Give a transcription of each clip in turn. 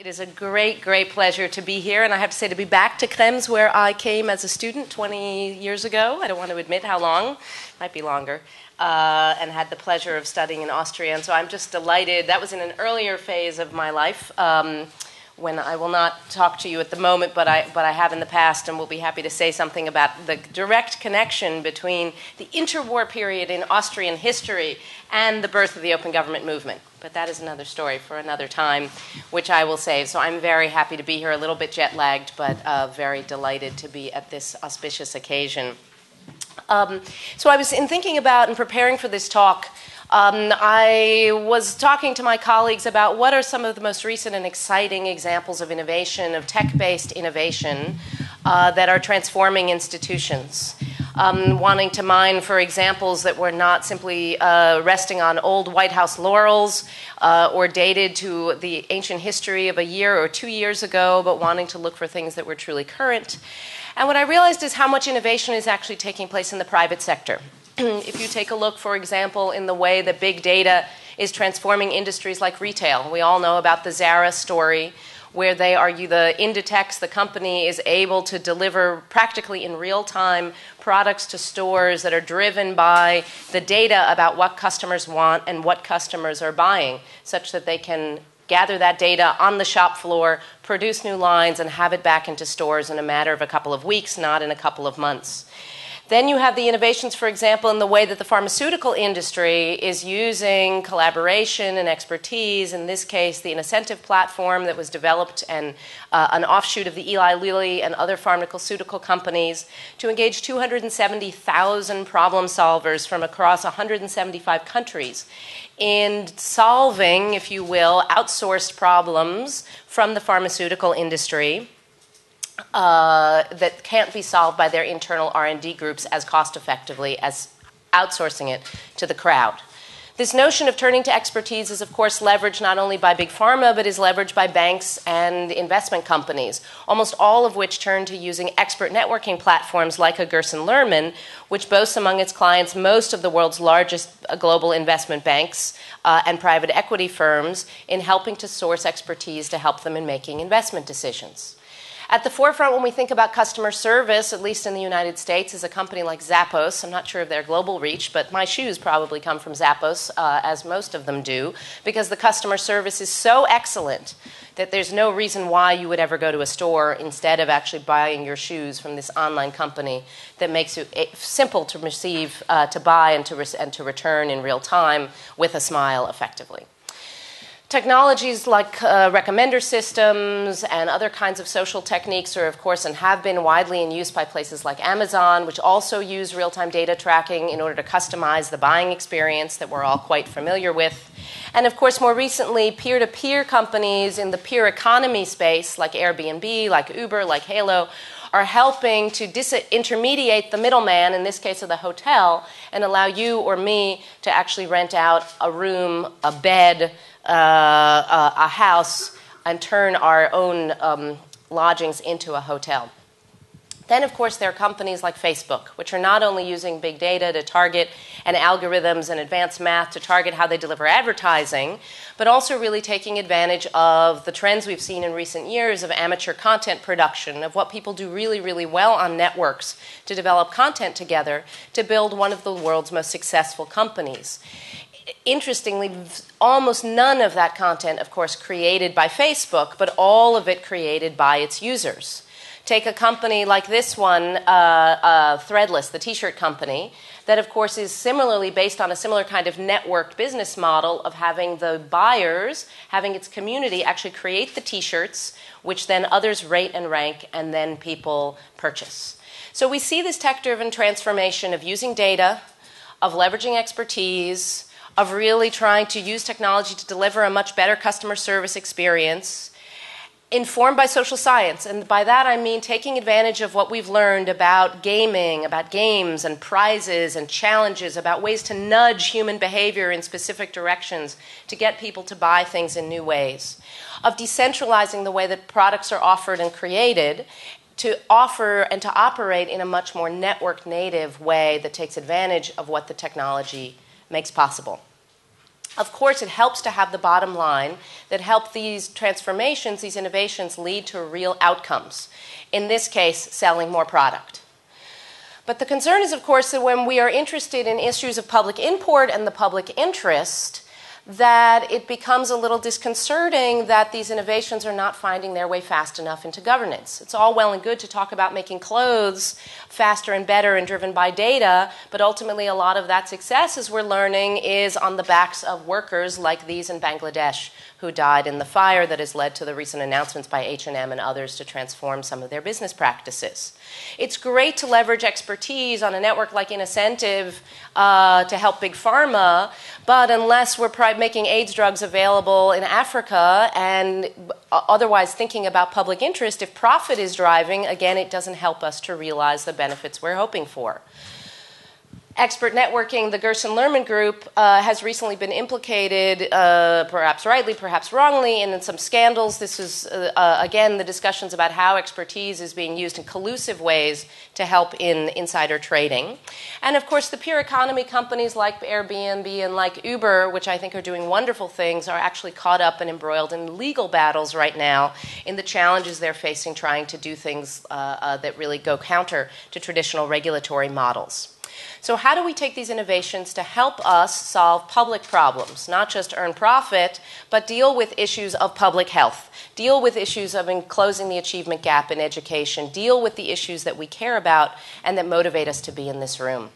It is a great, great pleasure to be here, and I have to say to be back to Krems, where I came as a student 20 years ago. I don't want to admit how long, might be longer, uh, and had the pleasure of studying in Austria. And so I'm just delighted. That was in an earlier phase of my life. Um, when I will not talk to you at the moment, but I, but I have in the past, and will be happy to say something about the direct connection between the interwar period in Austrian history and the birth of the open government movement. But that is another story for another time, which I will save. So I'm very happy to be here, a little bit jet lagged, but uh, very delighted to be at this auspicious occasion. Um, so I was in thinking about and preparing for this talk. Um, I was talking to my colleagues about what are some of the most recent and exciting examples of innovation, of tech based innovation, uh, that are transforming institutions. Um, wanting to mine for examples that were not simply uh, resting on old White House laurels uh, or dated to the ancient history of a year or two years ago, but wanting to look for things that were truly current. And what I realized is how much innovation is actually taking place in the private sector. if you take a look, for example, in the way that big data is transforming industries like retail, we all know about the Zara story, where they argue the Inditex, the company, is able to deliver practically in real time products to stores that are driven by the data about what customers want and what customers are buying, such that they can gather that data on the shop floor, produce new lines, and have it back into stores in a matter of a couple of weeks, not in a couple of months. Then you have the innovations, for example, in the way that the pharmaceutical industry is using collaboration and expertise. In this case, the Innocentive platform that was developed and uh, an offshoot of the Eli Lilly and other pharmaceutical companies to engage 270,000 problem solvers from across 175 countries in solving, if you will, outsourced problems from the pharmaceutical industry that can't be solved by their internal R&D groups as cost effectively as outsourcing it to the crowd. This notion of turning to expertise is, of course, leveraged not only by big pharma, but is leveraged by banks and investment companies, almost all of which turn to using expert networking platforms like a Gerson Lehrman, which boasts among its clients most of the world's largest uh, global investment banks uh, and private equity firms in helping to source expertise to help them in making investment decisions. At the forefront, when we think about customer service, at least in the United States, is a company like Zappos. I'm not sure of their global reach, but my shoes probably come from Zappos, uh, as most of them do, because the customer service is so excellent that there's no reason why you would ever go to a store instead of actually buying your shoes from this online company that makes it simple to receive, uh, to buy, and to, re- and to return in real time with a smile effectively. Technologies like uh, recommender systems and other kinds of social techniques are, of course, and have been widely in use by places like Amazon, which also use real time data tracking in order to customize the buying experience that we're all quite familiar with. And, of course, more recently, peer to peer companies in the peer economy space, like Airbnb, like Uber, like Hailo, are helping to disintermediate the middleman, in this case of the hotel, and allow you or me to actually rent out a room, a bed, uh, a house and turn our own um, lodgings into a hotel. Then, of course, there are companies like Facebook, which are not only using big data to target and algorithms and advanced math to target how they deliver advertising, but also really taking advantage of the trends we've seen in recent years of amateur content production, of what people do really, really well on networks to develop content together to build one of the world's most successful companies interestingly, almost none of that content, of course, created by Facebook, but all of it created by its users. Take a company like this one, uh, uh, Threadless, the t shirt company, that, of course, is similarly based on a similar kind of networked business model of having the buyers, having its community actually create the t shirts, which then others rate and rank, and then people purchase. So we see this tech driven transformation of using data, of leveraging expertise, of really trying to use technology to deliver a much better customer service experience informed by social science. And by that I mean taking advantage of what we've learned about gaming, about games and prizes and challenges, about ways to nudge human behavior in specific directions to get people to buy things in new ways, of decentralizing the way that products are offered and created. To offer and to operate in a much more network native way that takes advantage of what the technology makes possible. Of course, it helps to have the bottom line that help these transformations, these innovations lead to real outcomes. In this case, selling more product. But the concern is, of course, that when we are interested in issues of public import and the public interest, that it becomes a little disconcerting that these innovations are not finding their way fast enough into governance. It's all well and good to talk about making clothes faster and better and driven by data, but ultimately a lot of that success, as we're learning, is on the backs of workers like these in Bangladesh who died in the fire that has led to the recent announcements by H&M and others to transform some of their business practices. It's great to leverage expertise on a network like Innocentive uh, to help big pharma, but unless we're making AIDS drugs available in Africa and otherwise thinking about public interest, if profit is driving, again, it doesn't help us to realize the benefits we're hoping for expert networking, the Gerson Lehrman Group, uh, has recently been implicated, uh, perhaps rightly, perhaps wrongly, in some scandals. This is, uh, uh, again, the discussions about how expertise is being used in collusive ways to help in insider trading. And of course, the peer economy companies like Airbnb and like Uber, which I think are doing wonderful things, are actually caught up and embroiled in legal battles right now in the challenges they're facing trying to do things uh, uh, that really go counter to traditional regulatory models. So, how do we take these innovations to help us solve public problems, not just earn profit, but deal with issues of public health, deal with issues of closing the achievement gap in education, deal with the issues that we care about and that motivate us to be in this room?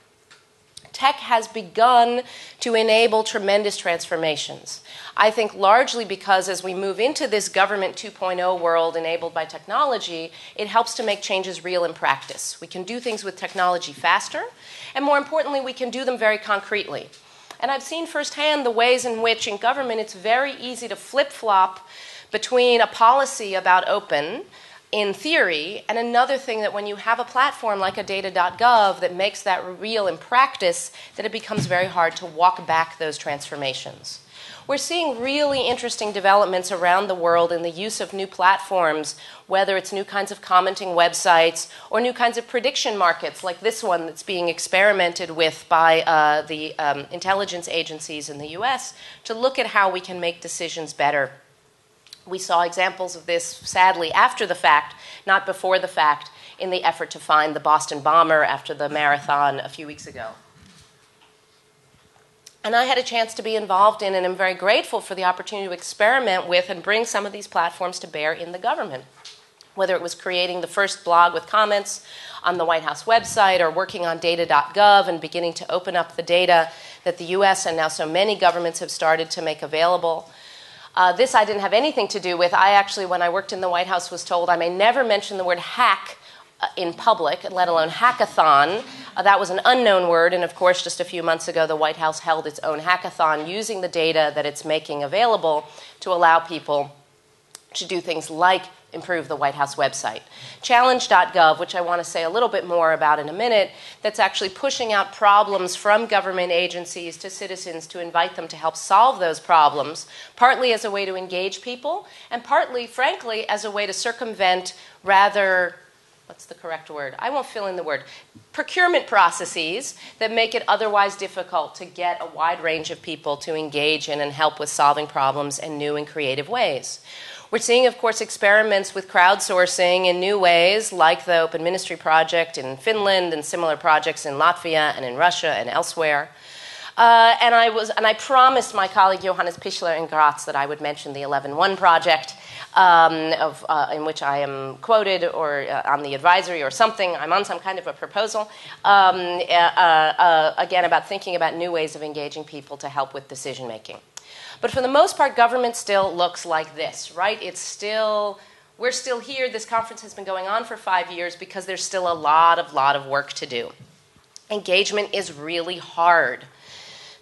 tech has begun to enable tremendous transformations. I think largely because as we move into this government 2.0 world enabled by technology, it helps to make changes real in practice. We can do things with technology faster, and more importantly, we can do them very concretely. And I've seen firsthand the ways in which in government it's very easy to flip flop between a policy about open in theory, and another thing that when you have a platform like a data.gov that makes that real in practice, that it becomes very hard to walk back those transformations. We're seeing really interesting developments around the world in the use of new platforms, whether it's new kinds of commenting websites or new kinds of prediction markets, like this one that's being experimented with by uh, the um, intelligence agencies in the US, to look at how we can make decisions better we saw examples of this, sadly, after the fact, not before the fact, in the effort to find the Boston bomber after the marathon a few weeks ago. And I had a chance to be involved in, and I'm very grateful for the opportunity to experiment with and bring some of these platforms to bear in the government. Whether it was creating the first blog with comments on the White House website or working on data.gov and beginning to open up the data that the US and now so many governments have started to make available uh, this I didn't have anything to do with. I actually, when I worked in the White House, was told I may never mention the word hack in public, let alone hackathon. Uh, that was an unknown word, and of course, just a few months ago, the White House held its own hackathon using the data that it's making available to allow people to do things like improve the White House website. Challenge.gov, which I want to say a little bit more about in a minute, that's actually pushing out problems from government agencies to citizens to invite them to help solve those problems, partly as a way to engage people, and partly, frankly, as a way to circumvent rather what's the correct word? I won't fill in the word. Procurement processes that make it otherwise difficult to get a wide range of people to engage in and help with solving problems in new and creative ways. We're seeing, of course, experiments with crowdsourcing in new ways, like the Open Ministry Project in Finland and similar projects in Latvia and in Russia and elsewhere. Uh, and I was, and I promised my colleague Johannes Pichler in Graz that I would mention the 11.1 project, um, of, uh, in which I am quoted or uh, on the advisory or something. I'm on some kind of a proposal. Um, uh, again, about thinking about new ways of engaging people to help with decision making. But for the most part, government still looks like this, right? It's still, we're still here. This conference has been going on for five years because there's still a lot of, lot of work to do. Engagement is really hard.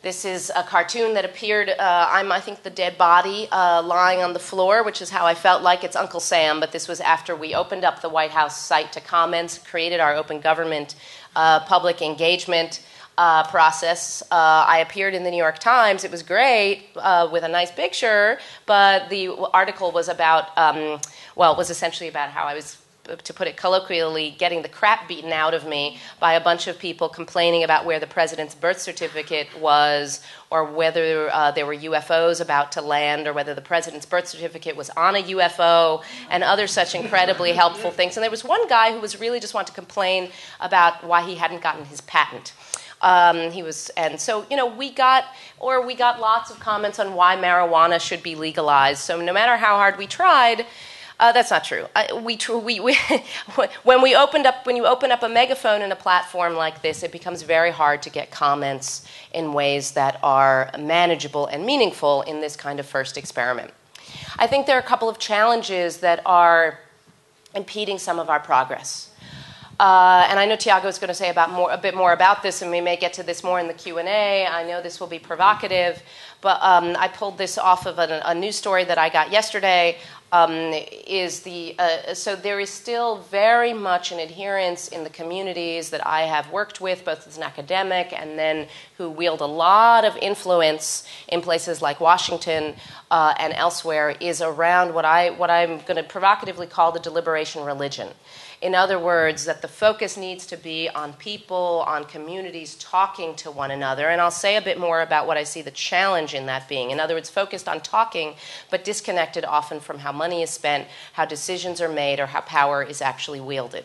This is a cartoon that appeared. Uh, I'm, I think, the dead body uh, lying on the floor, which is how I felt like it's Uncle Sam. But this was after we opened up the White House site to comments, created our open government uh, public engagement uh, process. Uh, I appeared in the New York Times. It was great uh, with a nice picture, but the article was about, um, well, it was essentially about how I was to put it colloquially, getting the crap beaten out of me by a bunch of people complaining about where the president's birth certificate was, or whether uh, there were UFOs about to land, or whether the president's birth certificate was on a UFO, and other such incredibly helpful things. And there was one guy who was really just wanting to complain about why he hadn't gotten his patent. Um, he was, and so you know, we got, or we got lots of comments on why marijuana should be legalized. So no matter how hard we tried, uh, that's not true. Uh, we, we, we when we opened up, when you open up a megaphone in a platform like this, it becomes very hard to get comments in ways that are manageable and meaningful in this kind of first experiment. I think there are a couple of challenges that are impeding some of our progress. Uh, and I know Tiago is going to say about more, a bit more about this, and we may get to this more in the Q and A. I know this will be provocative, but um, I pulled this off of a, a, news story that I got yesterday um, is the uh, so there is still very much an adherence in the communities that I have worked with, both as an academic and then who wield a lot of influence in places like Washington uh, and elsewhere, is around what I what I'm going to provocatively call the deliberation religion. In other words, that the focus needs to be on people, on communities talking to one another. And I'll say a bit more about what I see the challenge in that being. In other words, focused on talking, but disconnected often from how money is spent, how decisions are made, or how power is actually wielded.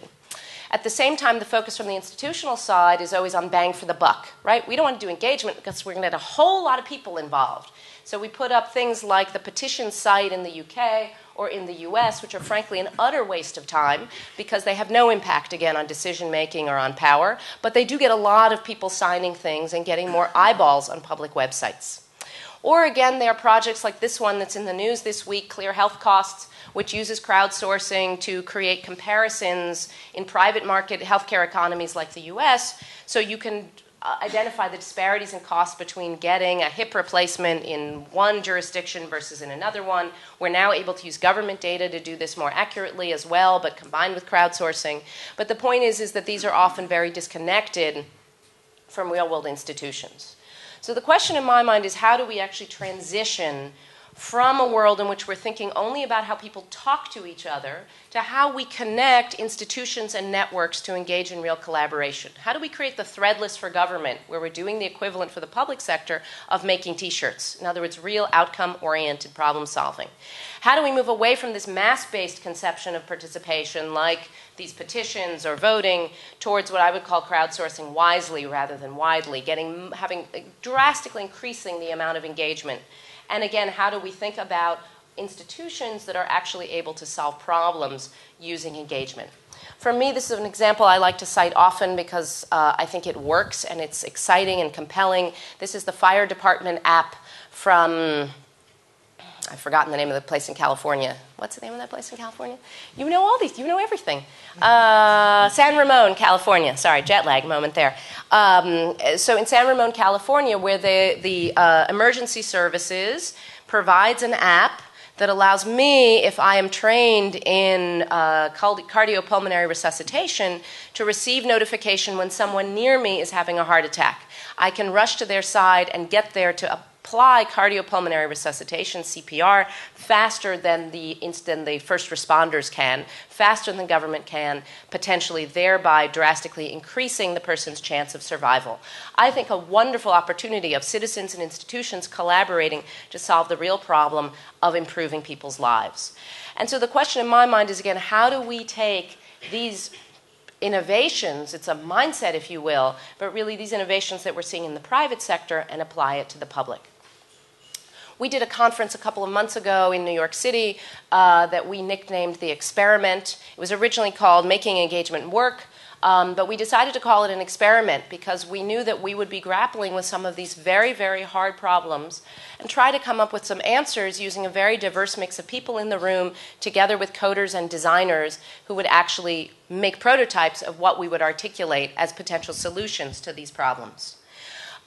At the same time, the focus from the institutional side is always on bang for the buck, right? We don't want to do engagement because we're going to get a whole lot of people involved. So we put up things like the petition site in the UK or in the US, which are frankly an utter waste of time because they have no impact, again, on decision making or on power. But they do get a lot of people signing things and getting more eyeballs on public websites. Or again, there are projects like this one that's in the news this week, Clear Health Costs, which uses crowdsourcing to create comparisons in private market healthcare economies like the US so you can Uh, identify the disparities in cost between getting a hip replacement in one jurisdiction versus in another one. We're now able to use government data to do this more accurately as well, but combined with crowdsourcing. But the point is, is that these are often very disconnected from real world institutions. So the question in my mind is how do we actually transition from a world in which we're thinking only about how people talk to each other to how we connect institutions and networks to engage in real collaboration. How do we create the threadless for government, where we're doing the equivalent for the public sector of making t shirts? In other words, real outcome oriented problem solving. How do we move away from this mass based conception of participation, like these petitions or voting, towards what I would call crowdsourcing wisely rather than widely, getting, having, drastically increasing the amount of engagement? And again, how do we think about institutions that are actually able to solve problems using engagement? For me, this is an example I like to cite often because uh, I think it works and it's exciting and compelling. This is the fire department app from I've forgotten the name of the place in California. What's the name of that place in California? You know all these. You know everything. Uh, San Ramon, California. Sorry, jet lag moment there. Um, so in San Ramon, California, where the the uh, emergency services provides an app that allows me, if I am trained in uh, cardiopulmonary resuscitation, to receive notification when someone near me is having a heart attack. I can rush to their side and get there to apply cardiopulmonary resuscitation, CPR, faster than the, than the first responders can, faster than government can, potentially thereby drastically increasing the person's chance of survival. I think a wonderful opportunity of citizens and institutions collaborating to solve the real problem of improving people's lives. And so the question in my mind is again, how do we take these innovations, it's a mindset, if you will, but really these innovations that we're seeing in the private sector and apply it to the public. We did a conference a couple of months ago in New York City uh, that we nicknamed The Experiment. It was originally called Making Engagement Work. Um, but we decided to call it an experiment because we knew that we would be grappling with some of these very, very hard problems and try to come up with some answers using a very diverse mix of people in the room, together with coders and designers who would actually make prototypes of what we would articulate as potential solutions to these problems.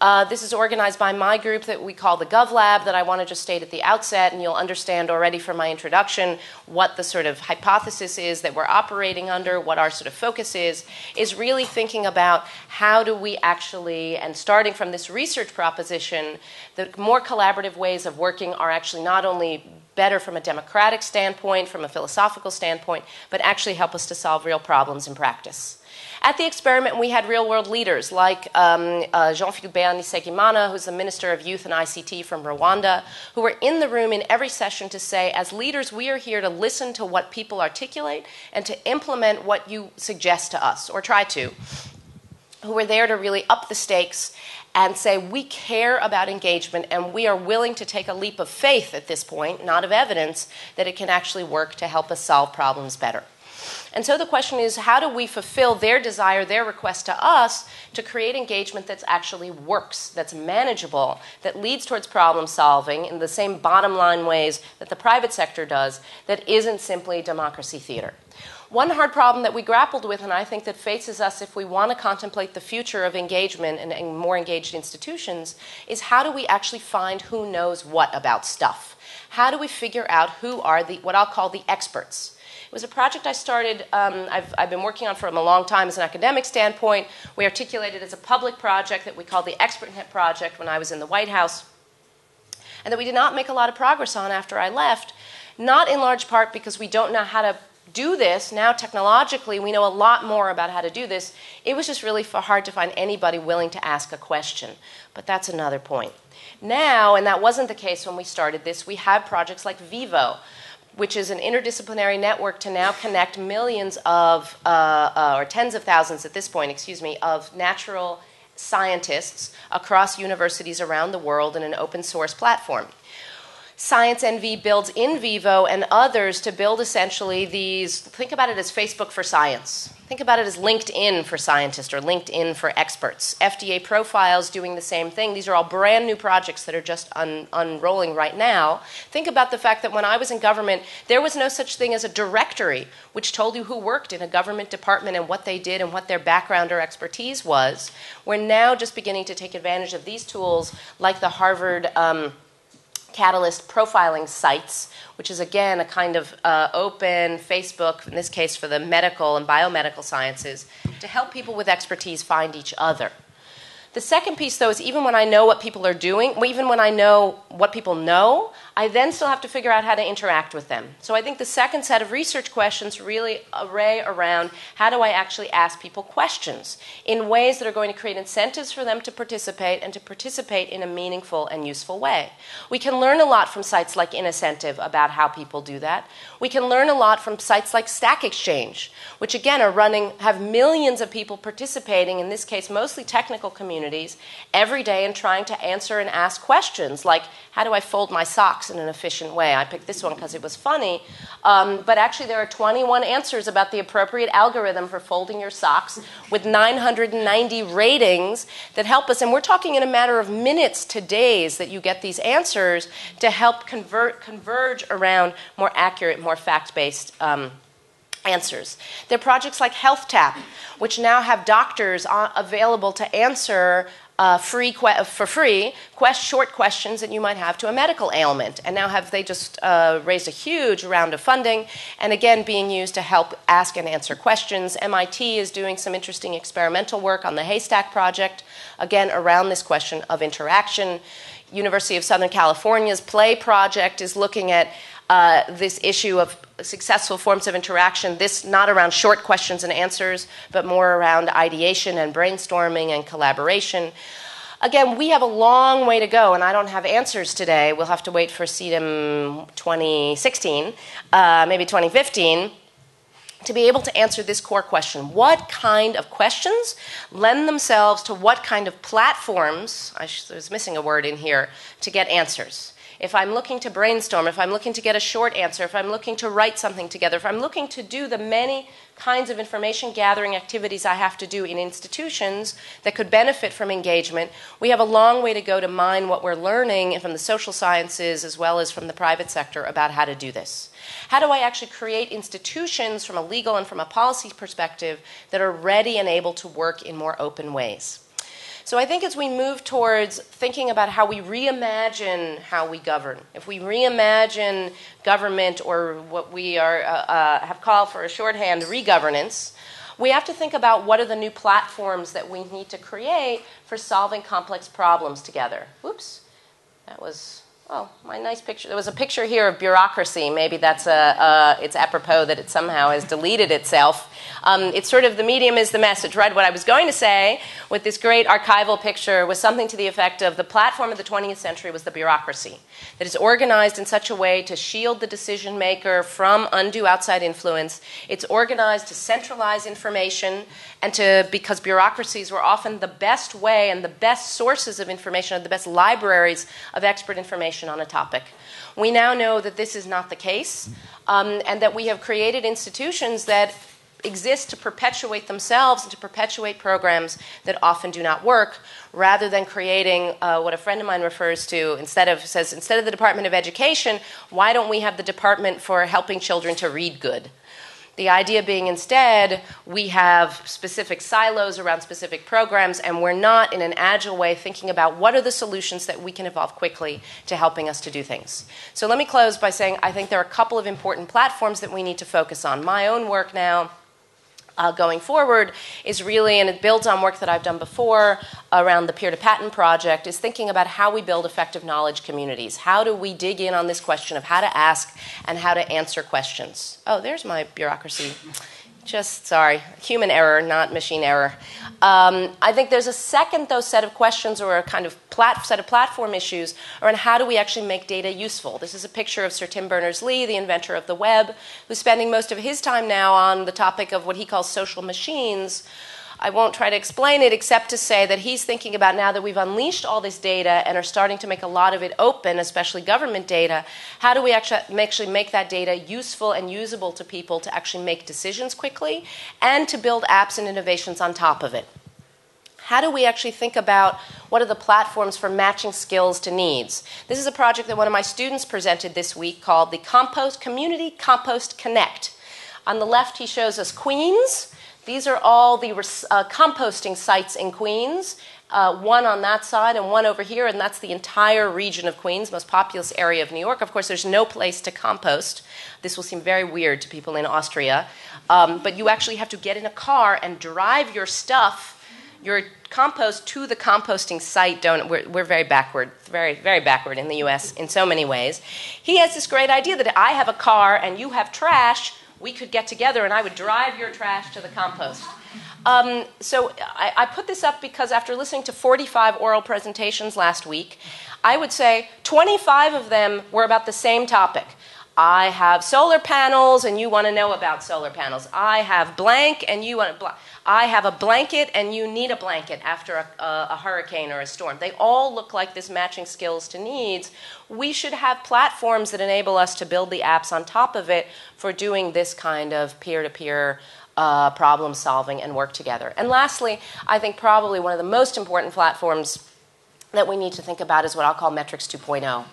Uh, this is organized by my group that we call the GovLab, that I want to just state at the outset, and you'll understand already from my introduction what the sort of hypothesis is that we're operating under, what our sort of focus is, is really thinking about how do we actually, and starting from this research proposition, the more collaborative ways of working are actually not only better from a democratic standpoint, from a philosophical standpoint, but actually help us to solve real problems in practice. At the experiment, we had real world leaders like um, uh, Jean Philbert Nsengimana, who's the Minister of Youth and ICT from Rwanda, who were in the room in every session to say, as leaders, we are here to listen to what people articulate and to implement what you suggest to us, or try to. Who were there to really up the stakes and say, we care about engagement and we are willing to take a leap of faith at this point, not of evidence, that it can actually work to help us solve problems better. And so the question is how do we fulfill their desire, their request to us to create engagement that actually works, that's manageable, that leads towards problem solving in the same bottom line ways that the private sector does, that isn't simply democracy theater. One hard problem that we grappled with, and I think that faces us if we want to contemplate the future of engagement and, and more engaged institutions, is how do we actually find who knows what about stuff? How do we figure out who are the what I'll call the experts? It was a project I started, um, I've, I've been working on from a long time as an academic standpoint. We articulated as a public project that we called the ExpertNet Project when I was in the White House, and that we did not make a lot of progress on after I left, not in large part because we don't know how to do this. Now, technologically, we know a lot more about how to do this. It was just really hard to find anybody willing to ask a question. But that's another point. Now, and that wasn't the case when we started this, we have projects like Vivo, which is an interdisciplinary network to now connect millions of, uh, uh, or tens of thousands at this point, excuse me, of natural scientists across universities around the world in an open source platform. SciENcv builds in vivo and others to build essentially these, think about it as Facebook for science. Think about it as LinkedIn for scientists or LinkedIn for experts. FDA profiles doing the same thing. These are all brand new projects that are just un- unrolling right now. Think about the fact that when I was in government, there was no such thing as a directory which told you who worked in a government department and what they did and what their background or expertise was. We're now just beginning to take advantage of these tools like the Harvard. Um, Catalyst profiling sites, which is again a kind of uh, open Facebook, in this case for the medical and biomedical sciences, to help people with expertise find each other. The second piece, though, is even when I know what people are doing, even when I know what people know, I then still have to figure out how to interact with them. So I think the second set of research questions really array around how do I actually ask people questions in ways that are going to create incentives for them to participate and to participate in a meaningful and useful way. We can learn a lot from sites like Innocentive about how people do that. We can learn a lot from sites like Stack Exchange, which again are running, have millions of people participating, in this case, mostly technical communities, every day and trying to answer and ask questions like how do I fold my socks in an efficient way? I picked this one because it was funny. Um, but actually, there are 21 answers about the appropriate algorithm for folding your socks with 990 ratings that help us. And we're talking in a matter of minutes to days that you get these answers to help convert, converge around more accurate, more fact based. Um, answers. There are projects like HealthTap, which now have doctors available to answer uh, free que- for free quest- short questions that you might have to a medical ailment. And now have they just uh, raised a huge round of funding, and again being used to help ask and answer questions. MIT is doing some interesting experimental work on the Haystack project, again around this question of interaction. University of Southern California's Play project is looking at uh, this issue of successful forms of interaction, this not around short questions and answers, but more around ideation and brainstorming and collaboration. Again, we have a long way to go, and I don't have answers today. We'll have to wait for CeDEM 2016, uh, maybe 2015 to be able to answer this core question what kind of questions lend themselves to what kind of platforms i was missing a word in here to get answers if I'm looking to brainstorm, if I'm looking to get a short answer, if I'm looking to write something together, if I'm looking to do the many kinds of information gathering activities I have to do in institutions that could benefit from engagement, we have a long way to go to mine what we're learning from the social sciences as well as from the private sector about how to do this. How do I actually create institutions from a legal and from a policy perspective that are ready and able to work in more open ways? So I think as we move towards thinking about how we reimagine how we govern, if we reimagine government or what we are, uh, uh, have called for a shorthand regovernance, we have to think about what are the new platforms that we need to create for solving complex problems together. Whoops, that was Oh, my nice picture. There was a picture here of bureaucracy. Maybe that's a, it's apropos that it somehow has deleted itself. Um, it's sort of the medium is the message, right? What I was going to say with this great archival picture was something to the effect of the platform of the 20th century was the bureaucracy that is organized in such a way to shield the decision maker from undue outside influence. It's organized to centralize information and to, because bureaucracies were often the best way and the best sources of information, and the best libraries of expert information on a topic. We now know that this is not the case, um, and that we have created institutions that exist to perpetuate themselves and to perpetuate programs that often do not work, rather than creating uh, what a friend of mine refers to instead of says instead of the Department of Education, why don't we have the Department for helping children to read good? The idea being instead, we have specific silos around specific programs, and we're not in an agile way thinking about what are the solutions that we can evolve quickly to helping us to do things. So let me close by saying I think there are a couple of important platforms that we need to focus on. My own work now uh, going forward is really, and it builds on work that I've done before around the peer to patent project, is thinking about how we build effective knowledge communities. How do we dig in on this question of how to ask and how to answer questions? Oh, there's my bureaucracy just sorry, human error, not machine error. Um, I think there's a second, though, set of questions or a kind of plat- set of platform issues around how do we actually make data useful. This is a picture of Sir Tim Berners Lee, the inventor of the web, who's spending most of his time now on the topic of what he calls social machines. I won't try to explain it except to say that he's thinking about now that we've unleashed all this data and are starting to make a lot of it open, especially government data, how do we actually, make that data useful and usable to people to actually make decisions quickly and to build apps and innovations on top of it? how do we actually think about what are the platforms for matching skills to needs? This is a project that one of my students presented this week called the Compost Community Compost Connect. On the left, he shows us Queens, these are all the uh, composting sites in Queens, uh, one on that side and one over here, and that's the entire region of Queens, most populous area of New York. Of course, there's no place to compost. This will seem very weird to people in Austria, um, but you actually have to get in a car and drive your stuff your compost to the composting site don't we're, we're very backward very very backward in the us in so many ways he has this great idea that i have a car and you have trash we could get together and I would drive your trash to the compost. Um, so I, I, put this up because after listening to 45 oral presentations last week, I would say 25 of them were about the same topic. I have solar panels and you want to know about solar panels. I have blank and you want to blank. I have a blanket and you need a blanket after a, a, a, hurricane or a storm. They all look like this matching skills to needs. We should have platforms that enable us to build the apps on top of it for doing this kind of peer to peer problem solving and work together. And lastly, I think probably one of the most important platforms that we need to think about is what I'll call Metrics 2.0.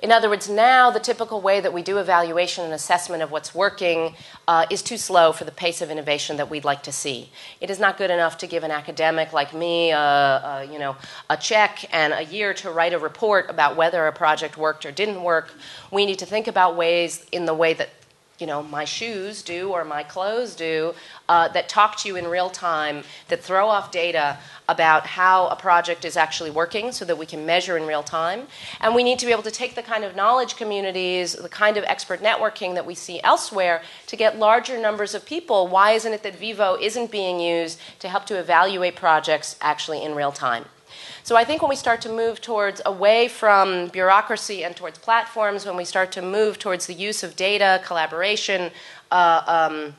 In other words, now the typical way that we do evaluation and assessment of what's working uh, is too slow for the pace of innovation that we'd like to see. It is not good enough to give an academic like me, uh, uh, you know, a check and a year to write a report about whether a project worked or didn't work. We need to think about ways in the way that you know, my shoes do or my clothes do uh, that talk to you in real time, that throw off data about how a project is actually working so that we can measure in real time. And we need to be able to take the kind of knowledge communities, the kind of expert networking that we see elsewhere to get larger numbers of people. Why isn't it that Vivo isn't being used to help to evaluate projects actually in real time? So I think when we start to move towards away from bureaucracy and towards platforms, when we start to move towards the use of data, collaboration, uh, um,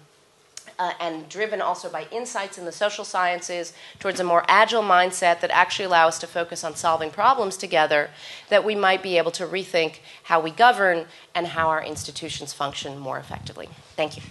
uh, and driven also by insights in the social sciences towards a more agile mindset that actually allow us to focus on solving problems together, that we might be able to rethink how we govern and how our institutions function more effectively. Thank you.